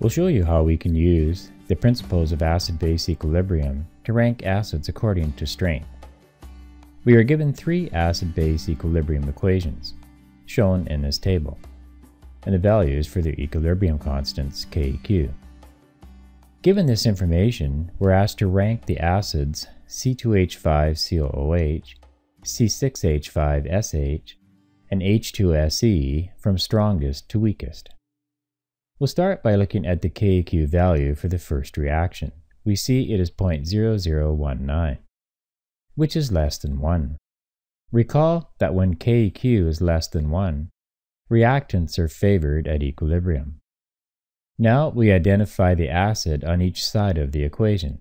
We'll show you how we can use the principles of acid-base equilibrium to rank acids according to strength. We are given three acid-base equilibrium equations, shown in this table, and the values for their equilibrium constants Keq. Given this information, we're asked to rank the acids C2H5COOH, C6H5SH, and H2SE from strongest to weakest. We'll start by looking at the Keq value for the first reaction. We see it is 0.0019, which is less than 1. Recall that when Keq is less than 1, reactants are favored at equilibrium. Now we identify the acid on each side of the equation.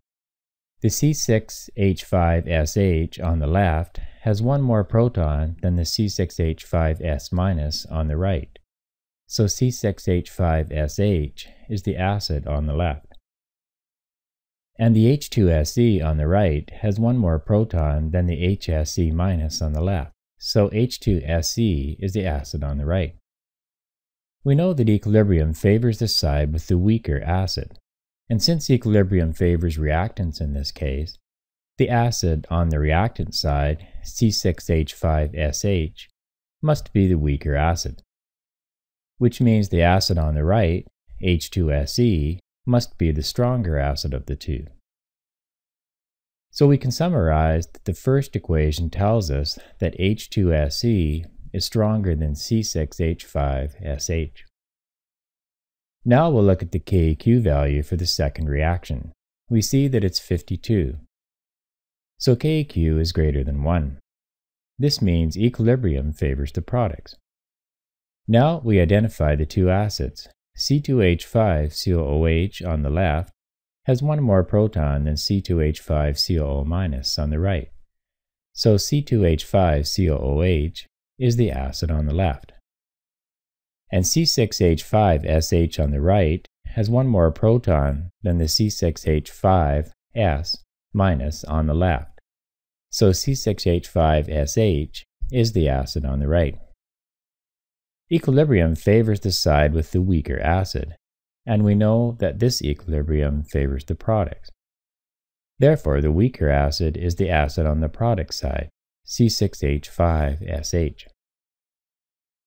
The C6H5SH on the left has one more proton than the C6H5S- on the right. So C6H5SH is the acid on the left. And the H2SE on the right has one more proton than the HSE- on the left. So H2SE is the acid on the right. We know that equilibrium favors the side with the weaker acid. And since equilibrium favors reactants in this case, the acid on the reactant side, C6H5SH, must be the weaker acid, which means the acid on the right, H2SE, must be the stronger acid of the two. So we can summarize that the first equation tells us that H2SE is stronger than C6H5SH. Now we'll look at the Keq value for the second reaction. We see that it's 52. So Keq is greater than 1. This means equilibrium favors the products. Now we identify the two acids. C2H5COOH on the left has one more proton than C2H5COO- on the right. So C2H5COOH is the acid on the left. And C6H5SH on the right has one more proton than the C6H5S minus on the left. So C6H5SH is the acid on the right. Equilibrium favors the side with the weaker acid, and we know that this equilibrium favors the products. Therefore, the weaker acid is the acid on the product side, C6H5SH.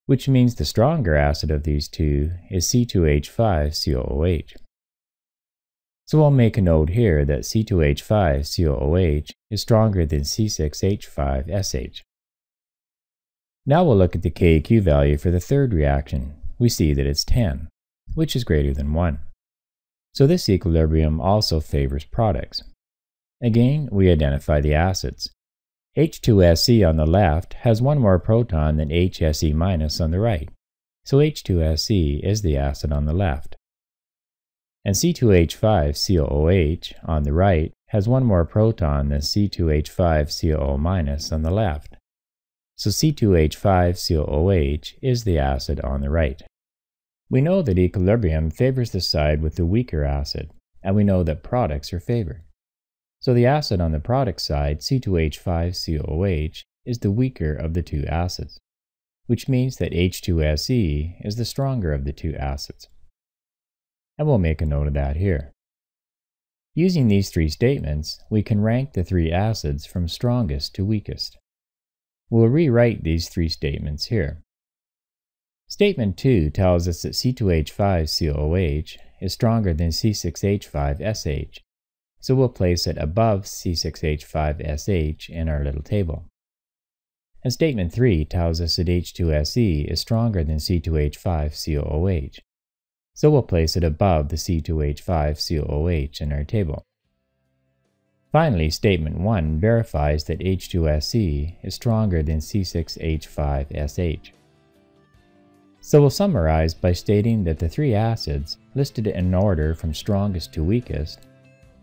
Which means the stronger acid of these two is C2H5COOH. So I'll make a note here that C2H5COOH is stronger than C6H5SH. Now we'll look at the Keq value for the third reaction. We see that it's 10, which is greater than 1. So this equilibrium also favors products. Again, we identify the acids. H2SE on the left has one more proton than HSE- on the right, so H2SE is the acid on the left. And C2H5COOH on the right has one more proton than C2H5COO- on the left, so C2H5COOH is the acid on the right. We know that equilibrium favors the side with the weaker acid, and we know that products are favored. So the acid on the product side, C2H5COOH, is the weaker of the two acids, which means that H2SE is the stronger of the two acids. And we'll make a note of that here. Using these three statements, we can rank the three acids from strongest to weakest. We'll rewrite these three statements here. Statement 2 tells us that C2H5COOH is stronger than C6H5SH, so we'll place it above C6H5SH in our little table. And statement 3 tells us that H2SE is stronger than C2H5COOH, so we'll place it above the C2H5COOH in our table. Finally, statement 1 verifies that H2SE is stronger than C6H5SH. So we'll summarize by stating that the three acids, listed in order from strongest to weakest,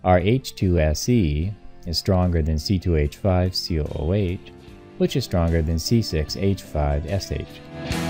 are H2SE is stronger than C2H5COOH, which is stronger than C6H5SH.